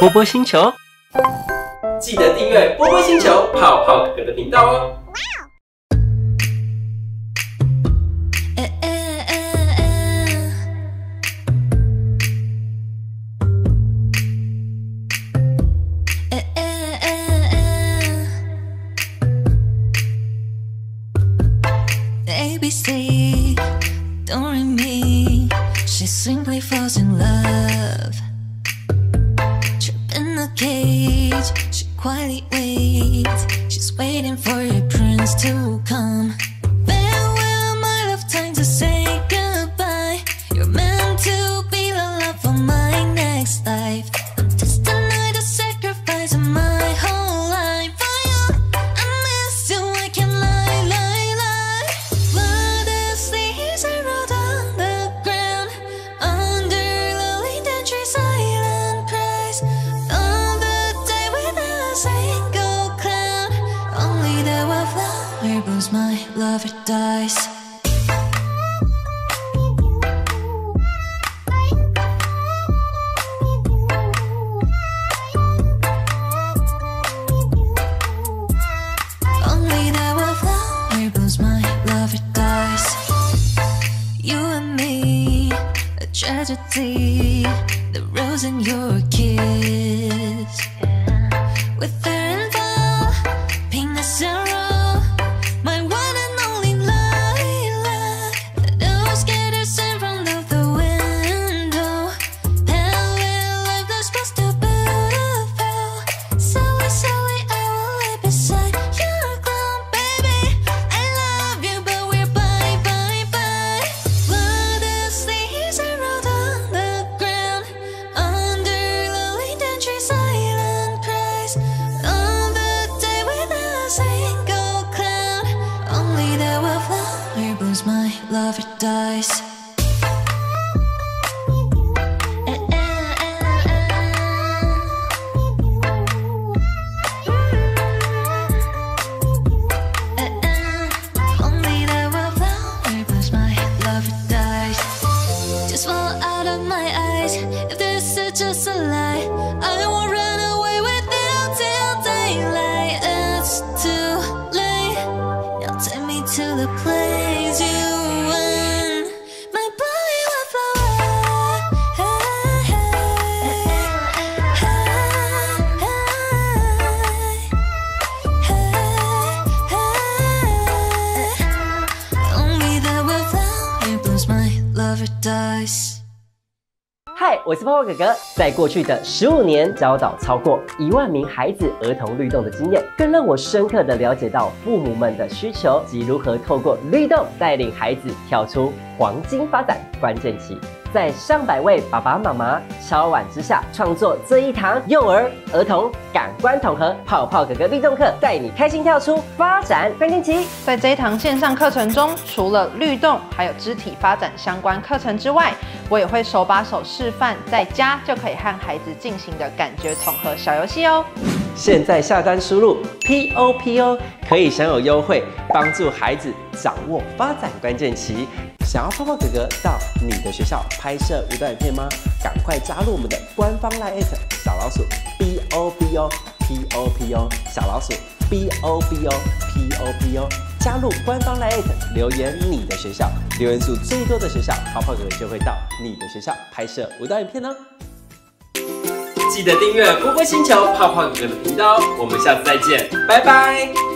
波波星球，记得订阅波波星球泡泡哥哥的频道哦。ABC, don't read me. She simply falls in love. Cage, she quietly waits. She's waiting for her prince to come. Farewell, my love, time to say Where goes my lover dies Only my dies You and me, a tragedy. The rose in your kiss. With love, it dies. 嗨，我是泡泡哥哥。在过去的十五年，教导超过一万名孩子儿童律动的经验，更让我深刻的了解到父母们的需求及如何透过律动带领孩子跳出黄金发展关键期。在上百位爸爸妈妈敲碗之下，创作这一堂幼儿、儿童感官统合泡泡哥哥律动课，带你开心跳出发展关键期。在这一堂线上课程中，除了律动还有肢体发展相关课程之外，我也会手把手示范，在家就可以和孩子进行的感觉统合小游戏哦。现在下单输入 P O P O 可以享有优惠，帮助孩子掌握发展关键期。想要泡泡哥哥到你的学校拍摄舞蹈影片吗？赶快加入我们的官方 Line 小老鼠 B O B O P O P O 小老鼠 B O B O P O P O 加入官方 Line 留言你的学校，留言数最多的学校，泡泡哥哥就会到你的学校拍摄舞蹈影片哦。记得订阅波波星球泡泡哥哥的频道哦。我们下次再见，拜拜。